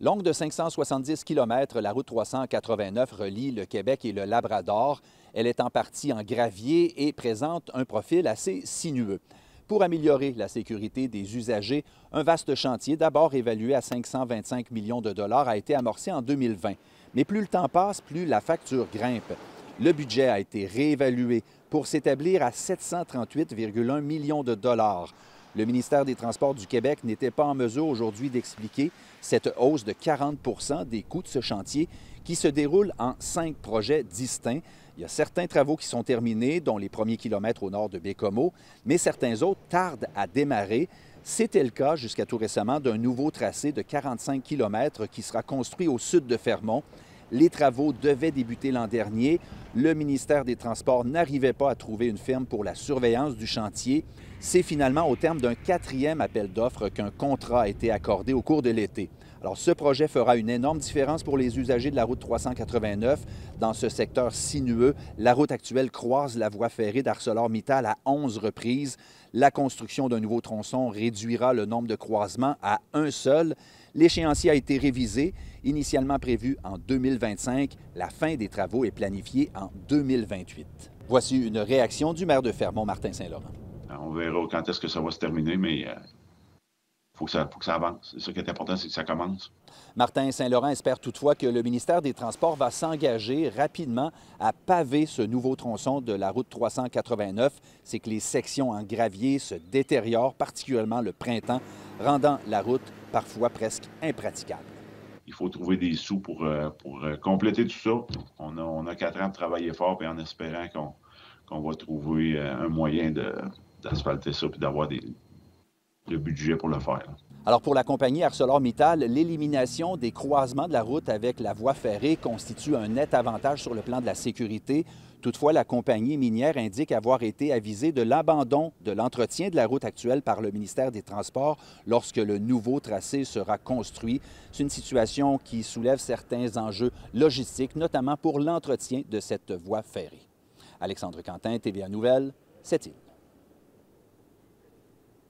Longue de 570 km, la route 389 relie le Québec et le Labrador. Elle est en partie en gravier et présente un profil assez sinueux. Pour améliorer la sécurité des usagers, un vaste chantier, d'abord évalué à 525 millions de dollars, a été amorcé en 2020. Mais plus le temps passe, plus la facture grimpe. Le budget a été réévalué pour s'établir à 738,1 millions de dollars. Le ministère des Transports du Québec n'était pas en mesure aujourd'hui d'expliquer cette hausse de 40% des coûts de ce chantier qui se déroule en cinq projets distincts. Il y a certains travaux qui sont terminés, dont les premiers kilomètres au nord de Bécomo, mais certains autres tardent à démarrer. C'était le cas jusqu'à tout récemment d'un nouveau tracé de 45 km qui sera construit au sud de Fermont. Les travaux devaient débuter l'an dernier. Le ministère des Transports n'arrivait pas à trouver une firme pour la surveillance du chantier. C'est finalement au terme d'un quatrième appel d'offres qu'un contrat a été accordé au cours de l'été. Alors, ce projet fera une énorme différence pour les usagers de la route 389. Dans ce secteur sinueux, la route actuelle croise la voie ferrée d'ArcelorMittal à 11 reprises. La construction d'un nouveau tronçon réduira le nombre de croisements à un seul. L'échéancier a été révisé, initialement prévu en 2025. La fin des travaux est planifiée en 2028. Voici une réaction du maire de Fermont, Martin Saint-Laurent. On verra quand est-ce que ça va se terminer, mais euh, faut, que ça, faut que ça avance. Ce qui est important, c'est que ça commence. Martin Saint-Laurent espère toutefois que le ministère des Transports va s'engager rapidement à paver ce nouveau tronçon de la route 389. C'est que les sections en gravier se détériorent, particulièrement le printemps, rendant la route parfois presque impraticable. Il faut trouver des sous pour, euh, pour euh, compléter tout ça. On a, on a quatre ans de travailler fort et en espérant qu'on va trouver euh, un moyen d'asphalter ça et d'avoir le budget pour le faire. Alors pour la compagnie ArcelorMittal, l'élimination des croisements de la route avec la voie ferrée constitue un net avantage sur le plan de la sécurité. Toutefois, la compagnie minière indique avoir été avisée de l'abandon de l'entretien de la route actuelle par le ministère des Transports lorsque le nouveau tracé sera construit. C'est une situation qui soulève certains enjeux logistiques, notamment pour l'entretien de cette voie ferrée. Alexandre Quentin, TVA Nouvelle, cette île.